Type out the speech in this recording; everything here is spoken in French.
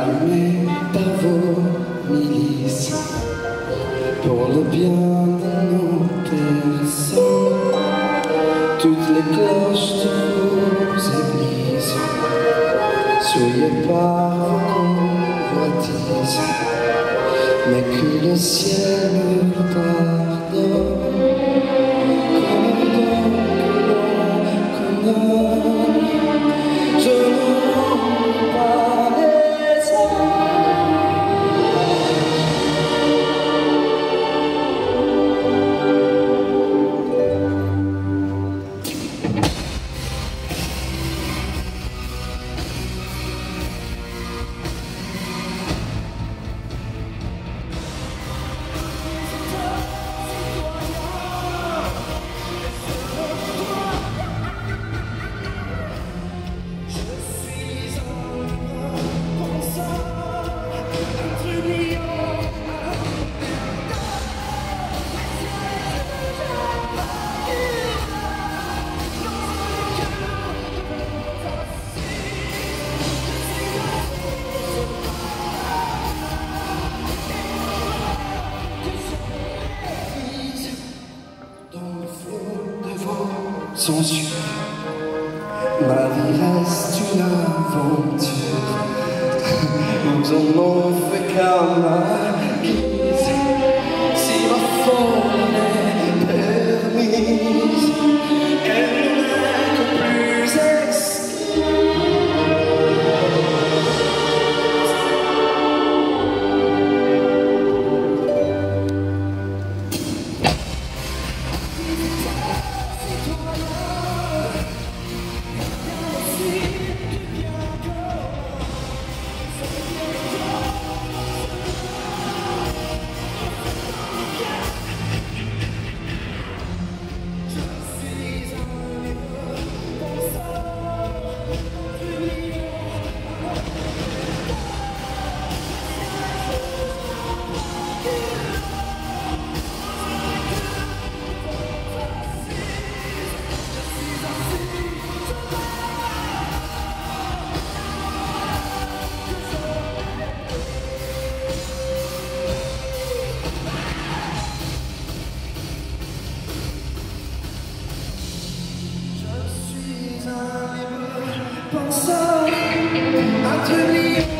allumés par vos milices pour le bien de nos personnes. Toutes les cloches de vos églises, soyez par convoitise, mais que le ciel pardonne. Comme donc, comme, somptueux. Ma vie reste une aventure. Nous en avons fait carnage. Pensant, atelier.